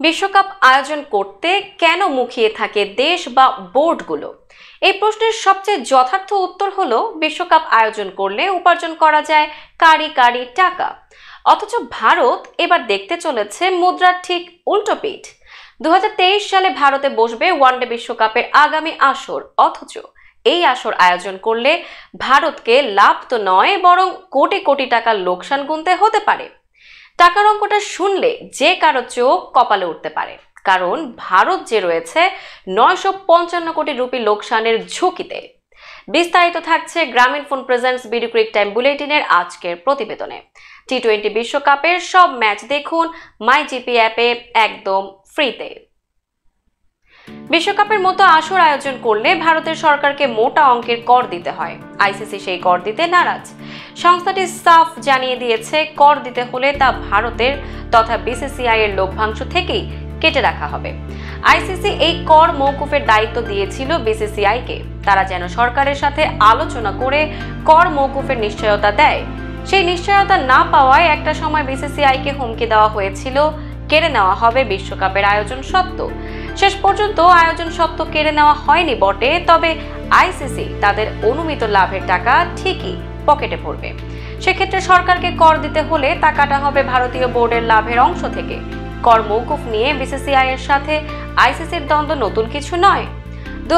বিশ্বকাপ আয়োজন করতে কেন মুখিয়ে থাকে দেশ বা বোর্ডগুলো? এই প্রশ্নের সবচেয়ে যথার্থ উত্তর হলো, বিশ্বকাপ আয়োজন করলে উপার্জন করা যায় কারি কারি টাকা। অথচ ভারত এবার দেখতে চলেছে মুদ্রার ঠিক উল্টো পিঠ। দু হাজার তেইশ সালে ভারতে বসবে ওয়ানডে বিশ্বকাপের আগামী আসর। অথচ এই আসর আয়োজন করলে ভারতকে লাভ তো নয়, বরং কোটি কোটি টাকার লোকসান গুনতে হতে পারে। টাকার অঙ্কটা শুনলে যে কারও চোখ কপালে উঠতে পারে। কারণ ভারত যে রয়েছে, নয়শো পঞ্চান্ন কোটি রুপি লোকসানের ঝুঁকিতে। বিস্তারিত থাকছে Grameenphone presents BD cric time বুলেটিনের আজকের প্রতিবেদনে। টি টোয়েন্টি বিশ্বকাপের সব ম্যাচ দেখুন মাই জিপি অ্যাপে একদম ফ্রিতে বিশ্বকাপের মতো আসর আয়োজন করলে ভারতের সরকারকে মোটা অঙ্কের কর দিতে হয়। আইসিসি সেই কর দিতে নারাজ। সংস্থাটি সাফ জানিয়ে দিয়েছে, কর দিতে হলে তা ভারতের তথা বিসিসিআই এর লভ্যাংশ থেকেই কেটে রাখা হবে। আইসিসি এই কর মৌকুফের দায়িত্ব দিয়েছিল বিসিসিআইকে তারা যেন সরকারের সাথে আলোচনা করে কর মৌকুফের নিশ্চয়তা দেয়। সেই নিশ্চয়তা না পাওয়ায় একটা সময় বিসিসিআইকে হুমকি দেওয়া হয়েছিল, কেড়ে নেওয়া হবে বিশ্বকাপের আয়োজন সত্ত্ব। শেষ পর্যন্ত আয়োজন সত্ত্ব কেড়ে নেওয়া হয়নি বটে, তবে আইসিসি তাদের অনুমিত লাভের টাকা ঠিকই পকেটে পড়বে। সেক্ষেত্রে সরকারকে কর দিতে হলে তা কাটা হবে ভারতীয় বোর্ডের লাভের অংশ থেকে। কর মৌকুফ নিয়ে বিসিসিআই এর সাথে আইসিসির দ্বন্দ্ব নতুন কিছু নয়। দু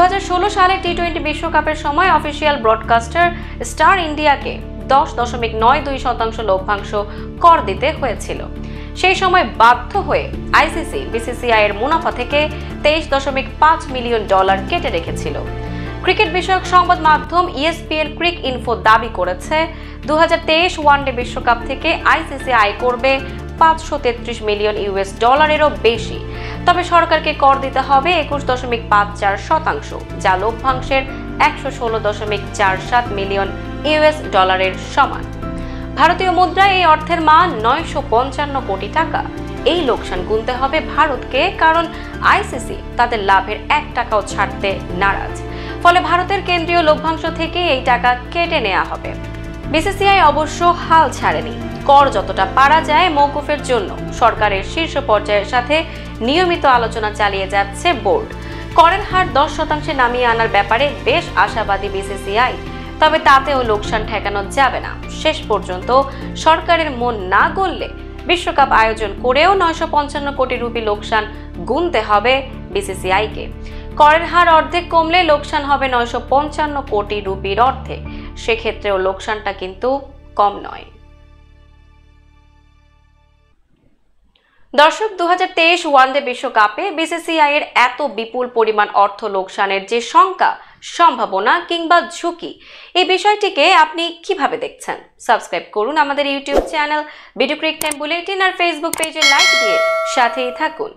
সালে টি টোয়েন্টি বিশ্বকাপের সময় অফিসিয়াল ব্রডকাস্টার স্টার ইন্ডিয়াকে দশ দশমিক নয় দুই শতাংশ লভ্যাংশ কর দিতে হয়েছিল। সেই সময় বাধ্য হয়ে আইসিসি বিসিসিআই এর মুনাফা থেকে তেইশ দশমিক পাঁচ মিলিয়ন ডলার কেটে রেখেছিল। ক্রিকেট বিষয়ক সংবাদ মাধ্যম ইএসপিএল ক্রিক ইনফো দাবি করেছে দু ওয়ানডে বিশ্বকাপ থেকে আইসিসি আয় করবে পাঁচশো তেত্রিশ মিলিয়ন ইউএস ডলারেরও বেশি। তবে সরকারকে কর দিতে হবে একুশ দশমিক পাঁচ চার শতাংশ, যা লভ্যাংশের একশো ষোলো দশমিক চার সাত মিলিয়ন ইউএস ডলারের সমান। ভারতীয় মুদ্রায় এই অর্থের মান নয়শো পঞ্চান্ন কোটি টাকা। এই লোকসান গুনতে হবে ভারতকে, কারণ আইসিসি তাদের লাভের এক টাকাও ছাড়তে নারাজ। ফলে ভারতের কেন্দ্রীয় লভ্যাংশ থেকে এই টাকা কেটে নেওয়া হবে। বিসিসিআই অবশ্য হাল ছাড়েনি। কর যতটা পারা যায় মৌকুফের জন্য। সরকারের শীর্ষ পর্যায়ের সাথে নিয়মিত আলোচনা চালিয়ে যাচ্ছে বোর্ড। করের হার দশ শতাংশে নামিয়ে আনার ব্যাপারে বেশ আশাবাদী বিসিসিআই। তবে তাতেও লোকসান ঠেকানো যাবে না। শেষ পর্যন্ত সরকারের মন না গললে বিশ্বকাপ আয়োজন করেও নয়শো পঞ্চান্ন কোটি রুপি লোকসান গুনতে হবে বিসিসিআইকে। করের হার অর্ধেক কমলে লোকসান হবে নয়শো পঞ্চান্ন কোটি রুপির অর্ধেক। সেক্ষেত্রেও লোকসানটা কিন্তু কম নয়। দর্শক দু ওয়ানডে বিশ্বকাপে বিসিসিআই এর এত বিপুল পরিমাণ অর্থ লোকসানের যে শঙ্কা, সম্ভাবনা কিংবা ঝুঁকি, এই বিষয়টিকে আপনি কীভাবে দেখছেন? সাবস্ক্রাইব করুন আমাদের YouTube channel video cric time bulletin আর ফেসবুক পেজে লাইক দিয়ে সাথেই থাকুন।